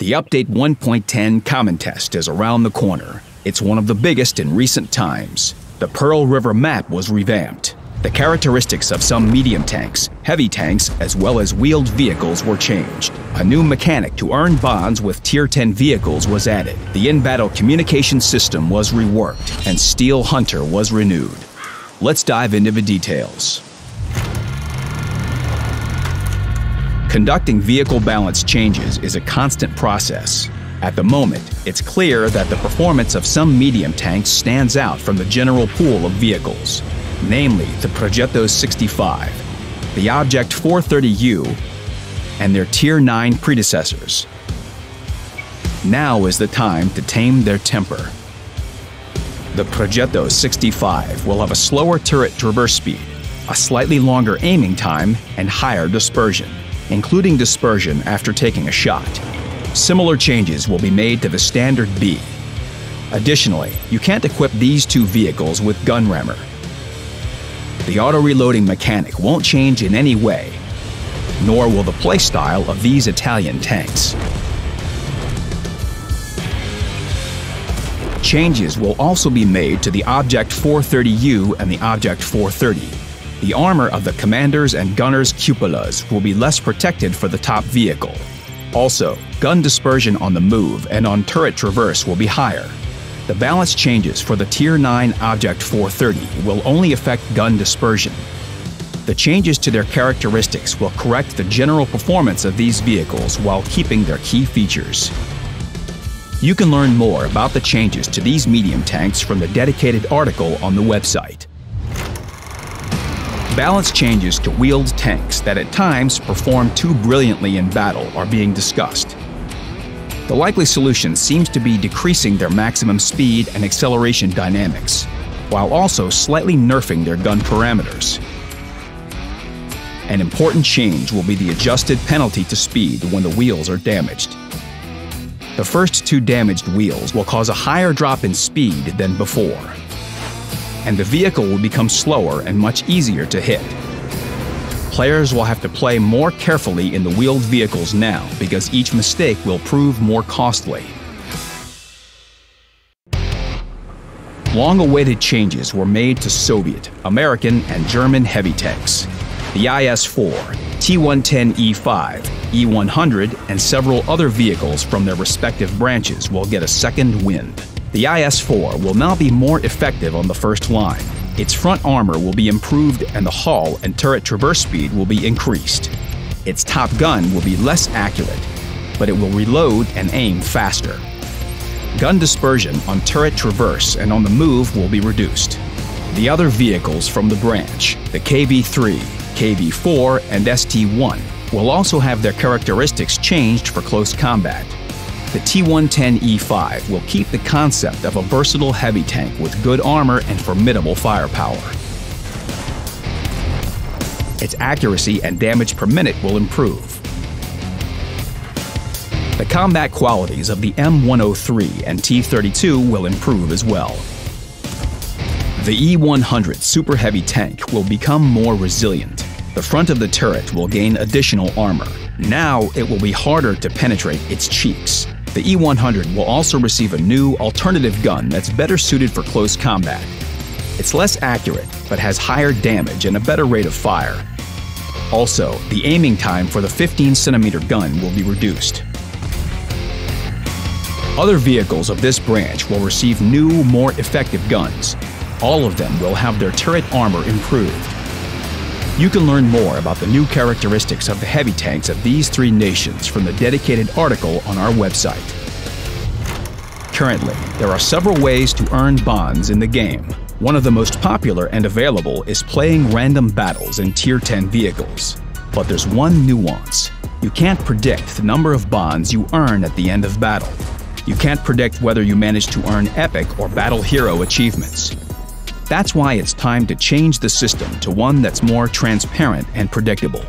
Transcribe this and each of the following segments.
The Update 1.10 Common Test is around the corner. It's one of the biggest in recent times. The Pearl River map was revamped. The characteristics of some medium tanks, heavy tanks, as well as wheeled vehicles were changed. A new mechanic to earn bonds with Tier 10 vehicles was added. The in-battle communication system was reworked, and Steel Hunter was renewed. Let's dive into the details. Conducting vehicle balance changes is a constant process. At the moment, it's clear that the performance of some medium tanks stands out from the general pool of vehicles, namely the Progetto 65, the Object 430U, and their Tier 9 predecessors. Now is the time to tame their temper. The Progetto 65 will have a slower turret traverse speed, a slightly longer aiming time, and higher dispersion including dispersion after taking a shot. Similar changes will be made to the Standard B. Additionally, you can't equip these two vehicles with gun rammer. The auto-reloading mechanic won't change in any way, nor will the playstyle of these Italian tanks. Changes will also be made to the Object 430U and the Object 430, the armor of the commander's and gunner's cupolas will be less protected for the top vehicle. Also, gun dispersion on the move and on turret traverse will be higher. The balance changes for the Tier 9 Object 430 will only affect gun dispersion. The changes to their characteristics will correct the general performance of these vehicles while keeping their key features. You can learn more about the changes to these medium tanks from the dedicated article on the website. Balance changes to wheeled tanks that at times perform too brilliantly in battle are being discussed. The likely solution seems to be decreasing their maximum speed and acceleration dynamics, while also slightly nerfing their gun parameters. An important change will be the adjusted penalty to speed when the wheels are damaged. The first two damaged wheels will cause a higher drop in speed than before and the vehicle will become slower and much easier to hit. Players will have to play more carefully in the wheeled vehicles now because each mistake will prove more costly. Long-awaited changes were made to Soviet, American, and German heavy tanks. The IS-4, T-110E5, E-100, and several other vehicles from their respective branches will get a second wind. The IS-4 will now be more effective on the first line. Its front armor will be improved and the hull and turret traverse speed will be increased. Its top gun will be less accurate, but it will reload and aim faster. Gun dispersion on turret traverse and on the move will be reduced. The other vehicles from the branch, the KV-3, KV-4, and ST-1, will also have their characteristics changed for close combat. The T-110E5 will keep the concept of a versatile heavy tank with good armor and formidable firepower. Its accuracy and damage per minute will improve. The combat qualities of the M103 and T32 will improve as well. The E100 Super Heavy tank will become more resilient. The front of the turret will gain additional armor. Now it will be harder to penetrate its cheeks. The E100 will also receive a new, alternative gun that's better suited for close combat. It's less accurate, but has higher damage and a better rate of fire. Also, the aiming time for the 15cm gun will be reduced. Other vehicles of this branch will receive new, more effective guns. All of them will have their turret armor improved. You can learn more about the new characteristics of the heavy tanks of these three nations from the dedicated article on our website. Currently, there are several ways to earn bonds in the game. One of the most popular and available is playing random battles in Tier 10 vehicles. But there's one nuance. You can't predict the number of bonds you earn at the end of battle. You can't predict whether you manage to earn epic or battle hero achievements. That's why it's time to change the system to one that's more transparent and predictable.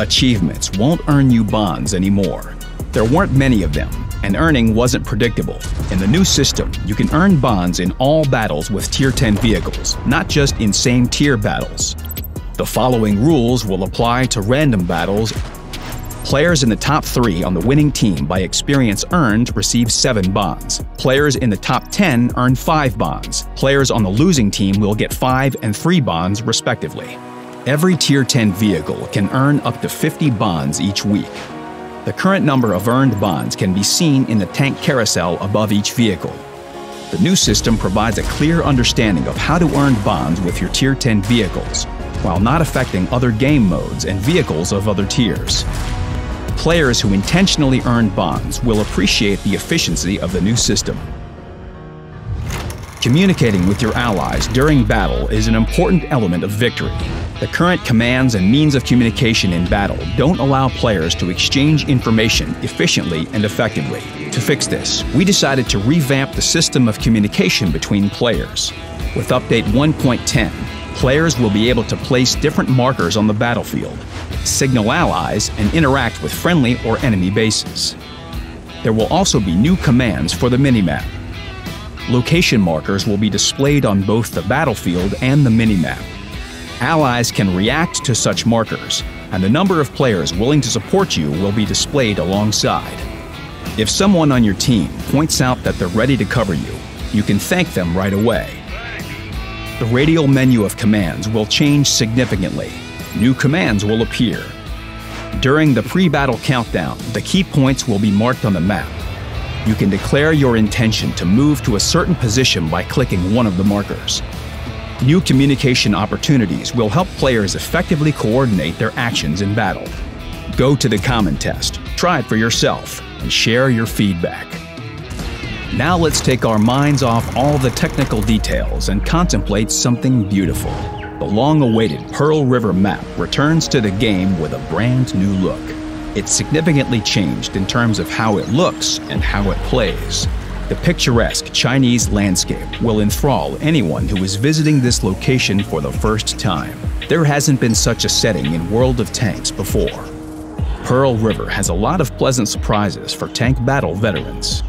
Achievements won't earn you bonds anymore. There weren't many of them, and earning wasn't predictable. In the new system, you can earn bonds in all battles with Tier 10 vehicles, not just in same tier battles. The following rules will apply to random battles Players in the top three on the winning team by experience earned receive 7 bonds. Players in the top 10 earn 5 bonds. Players on the losing team will get 5 and 3 bonds, respectively. Every Tier 10 vehicle can earn up to 50 bonds each week. The current number of earned bonds can be seen in the tank carousel above each vehicle. The new system provides a clear understanding of how to earn bonds with your Tier 10 vehicles, while not affecting other game modes and vehicles of other tiers. Players who intentionally earn bonds will appreciate the efficiency of the new system. Communicating with your allies during battle is an important element of victory. The current commands and means of communication in battle don't allow players to exchange information efficiently and effectively. To fix this, we decided to revamp the system of communication between players. With Update 1.10, players will be able to place different markers on the battlefield, signal allies, and interact with friendly or enemy bases. There will also be new commands for the minimap. Location markers will be displayed on both the battlefield and the minimap. Allies can react to such markers, and the number of players willing to support you will be displayed alongside. If someone on your team points out that they're ready to cover you, you can thank them right away. The radial menu of commands will change significantly. New commands will appear. During the pre-battle countdown, the key points will be marked on the map. You can declare your intention to move to a certain position by clicking one of the markers. New communication opportunities will help players effectively coordinate their actions in battle. Go to the common test, try it for yourself, and share your feedback. Now let's take our minds off all the technical details and contemplate something beautiful. The long-awaited Pearl River map returns to the game with a brand new look. It's significantly changed in terms of how it looks and how it plays. The picturesque Chinese landscape will enthrall anyone who is visiting this location for the first time. There hasn't been such a setting in World of Tanks before. Pearl River has a lot of pleasant surprises for tank battle veterans.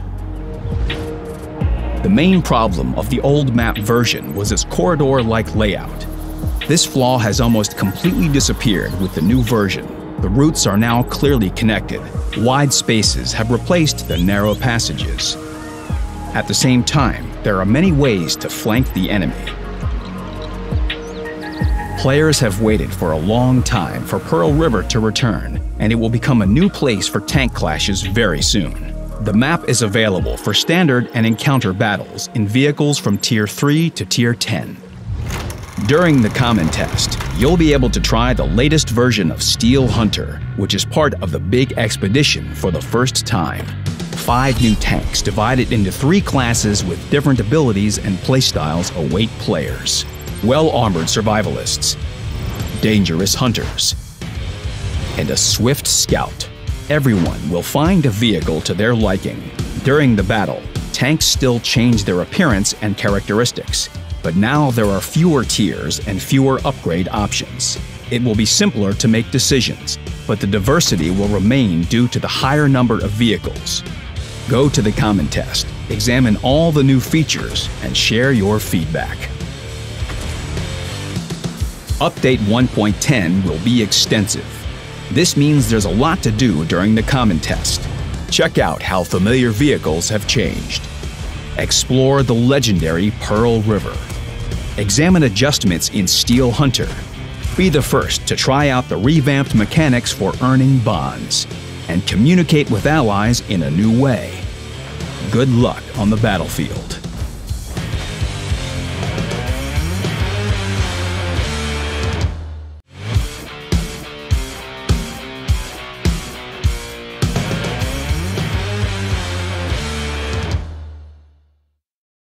The main problem of the old map version was its corridor-like layout. This flaw has almost completely disappeared with the new version. The routes are now clearly connected. Wide spaces have replaced the narrow passages. At the same time, there are many ways to flank the enemy. Players have waited for a long time for Pearl River to return, and it will become a new place for tank clashes very soon. The map is available for standard and encounter battles in vehicles from Tier 3 to Tier 10. During the Common Test, you'll be able to try the latest version of Steel Hunter, which is part of the big expedition for the first time five new tanks divided into three classes with different abilities and playstyles await players. Well-armored survivalists, dangerous hunters, and a swift scout. Everyone will find a vehicle to their liking. During the battle, tanks still change their appearance and characteristics, but now there are fewer tiers and fewer upgrade options. It will be simpler to make decisions, but the diversity will remain due to the higher number of vehicles. Go to the Common Test, examine all the new features, and share your feedback. Update 1.10 will be extensive. This means there's a lot to do during the Common Test. Check out how familiar vehicles have changed. Explore the legendary Pearl River. Examine adjustments in Steel Hunter. Be the first to try out the revamped mechanics for earning bonds and communicate with allies in a new way. Good luck on the battlefield.